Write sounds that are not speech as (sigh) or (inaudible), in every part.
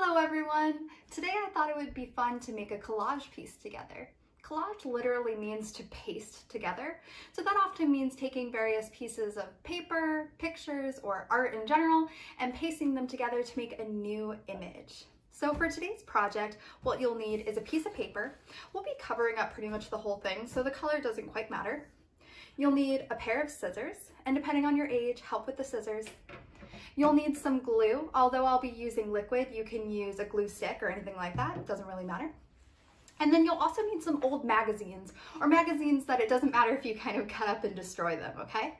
Hello everyone! Today I thought it would be fun to make a collage piece together. Collage literally means to paste together, so that often means taking various pieces of paper, pictures, or art in general, and pasting them together to make a new image. So for today's project, what you'll need is a piece of paper. We'll be covering up pretty much the whole thing, so the color doesn't quite matter. You'll need a pair of scissors, and depending on your age, help with the scissors. You'll need some glue, although I'll be using liquid, you can use a glue stick or anything like that, it doesn't really matter. And then you'll also need some old magazines, or magazines that it doesn't matter if you kind of cut up and destroy them, okay?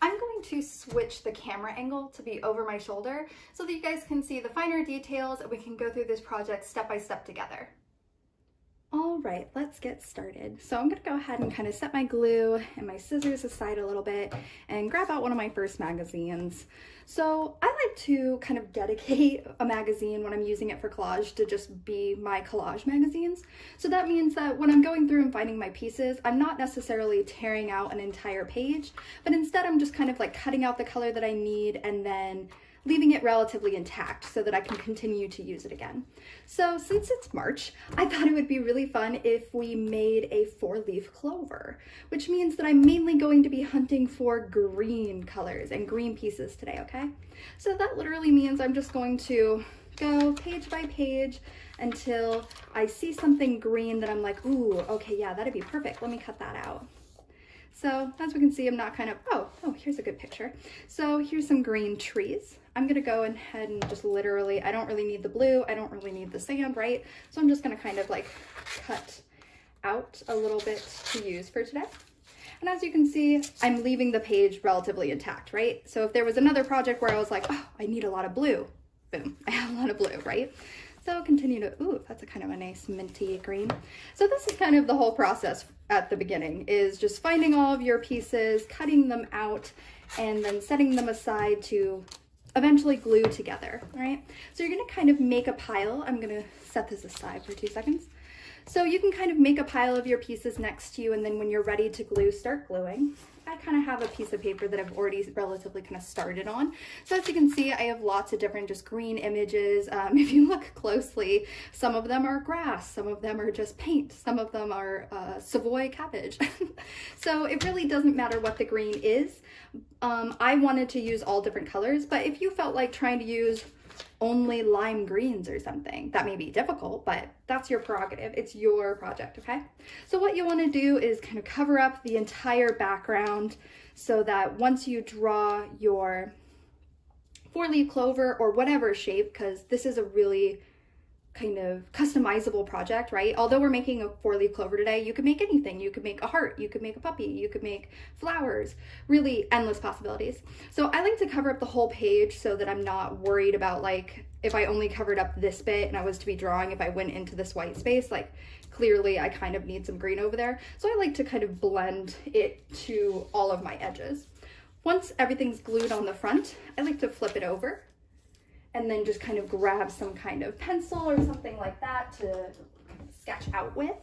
I'm going to switch the camera angle to be over my shoulder so that you guys can see the finer details and we can go through this project step by step together. All right, let's get started. So I'm gonna go ahead and kind of set my glue and my scissors aside a little bit and grab out one of my first magazines. So I like to kind of dedicate (laughs) a magazine when I'm using it for collage to just be my collage magazines. So that means that when I'm going through and finding my pieces, I'm not necessarily tearing out an entire page, but instead I'm just kind of like cutting out the color that I need and then leaving it relatively intact so that I can continue to use it again. So since it's March, I thought it would be really fun if we made a four-leaf clover, which means that I'm mainly going to be hunting for green colors and green pieces today, okay? So that literally means I'm just going to go page by page until I see something green that I'm like, ooh, okay, yeah, that'd be perfect. Let me cut that out. So as we can see, I'm not kind of, oh, oh, here's a good picture. So here's some green trees. I'm gonna go ahead and just literally, I don't really need the blue, I don't really need the sand, right? So I'm just gonna kind of like cut out a little bit to use for today. And as you can see, I'm leaving the page relatively intact, right? So if there was another project where I was like, oh, I need a lot of blue, boom, (laughs) I have a lot of blue, right? So continue to, ooh, that's a kind of a nice minty green. So this is kind of the whole process at the beginning, is just finding all of your pieces, cutting them out, and then setting them aside to eventually glue together, right? So you're gonna kind of make a pile. I'm gonna set this aside for two seconds. So you can kind of make a pile of your pieces next to you and then when you're ready to glue, start gluing. I kind of have a piece of paper that I've already relatively kind of started on. So as you can see, I have lots of different just green images. Um, (laughs) if you look closely, some of them are grass, some of them are just paint, some of them are uh, Savoy cabbage. (laughs) so it really doesn't matter what the green is. Um, I wanted to use all different colors, but if you felt like trying to use only lime greens or something. That may be difficult, but that's your prerogative. It's your project, okay? So what you wanna do is kind of cover up the entire background so that once you draw your four-leaf clover or whatever shape, because this is a really kind of customizable project, right? Although we're making a four-leaf clover today, you could make anything. You could make a heart, you could make a puppy, you could make flowers, really endless possibilities. So I like to cover up the whole page so that I'm not worried about like, if I only covered up this bit and I was to be drawing, if I went into this white space, like clearly I kind of need some green over there. So I like to kind of blend it to all of my edges. Once everything's glued on the front, I like to flip it over and then just kind of grab some kind of pencil or something like that to sketch out with.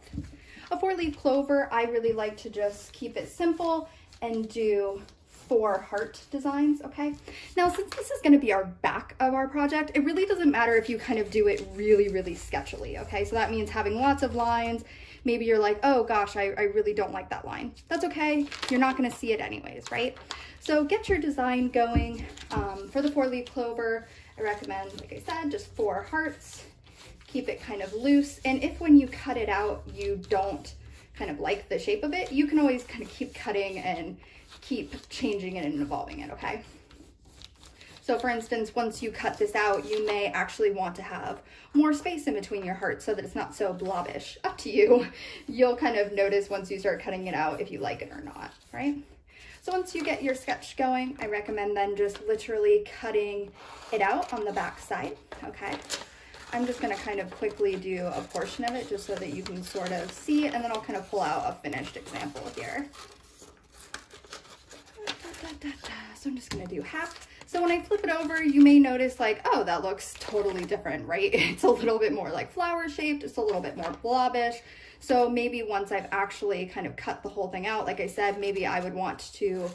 A four-leaf clover, I really like to just keep it simple and do four heart designs, okay? Now, since this is gonna be our back of our project, it really doesn't matter if you kind of do it really, really sketchily, okay? So that means having lots of lines. Maybe you're like, oh gosh, I, I really don't like that line. That's okay, you're not gonna see it anyways, right? So get your design going. Um, for the four-leaf clover, I recommend, like I said, just four hearts. Keep it kind of loose. And if when you cut it out, you don't kind of like the shape of it, you can always kind of keep cutting and keep changing it and evolving it, okay? So for instance, once you cut this out, you may actually want to have more space in between your hearts so that it's not so blobbish. Up to you. (laughs) You'll kind of notice once you start cutting it out if you like it or not, right? So once you get your sketch going, I recommend then just literally cutting it out on the back side, okay? I'm just gonna kind of quickly do a portion of it just so that you can sort of see, and then I'll kind of pull out a finished example here. So I'm just gonna do half. So when I flip it over, you may notice like, oh, that looks totally different, right? (laughs) It's a little bit more like flower shaped. It's a little bit more blobbish. So maybe once I've actually kind of cut the whole thing out, like I said, maybe I would want to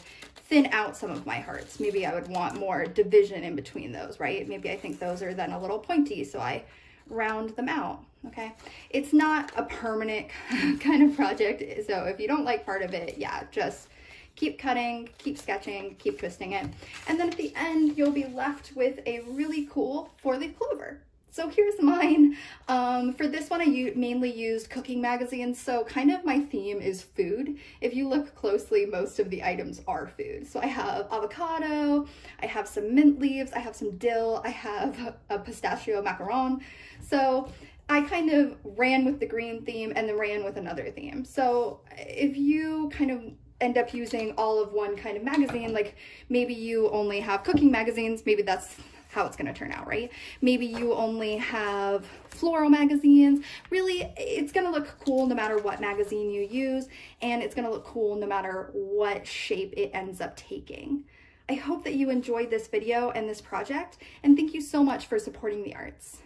thin out some of my hearts. Maybe I would want more division in between those, right? Maybe I think those are then a little pointy, so I round them out, okay? It's not a permanent (laughs) kind of project, so if you don't like part of it, yeah, just keep cutting, keep sketching, keep twisting it. And then at the end, you'll be left with a really cool four-leaf clover. So here's (laughs) mine. Um, for this one, I mainly used cooking magazines. So kind of my theme is food. If you look closely, most of the items are food. So I have avocado, I have some mint leaves, I have some dill, I have (laughs) a pistachio macaron. So I kind of ran with the green theme and then ran with another theme. So if you kind of end up using all of one kind of magazine, like maybe you only have cooking magazines, maybe that's how it's going to turn out, right? Maybe you only have floral magazines. Really, it's going to look cool no matter what magazine you use, and it's going to look cool no matter what shape it ends up taking. I hope that you enjoyed this video and this project, and thank you so much for supporting the arts.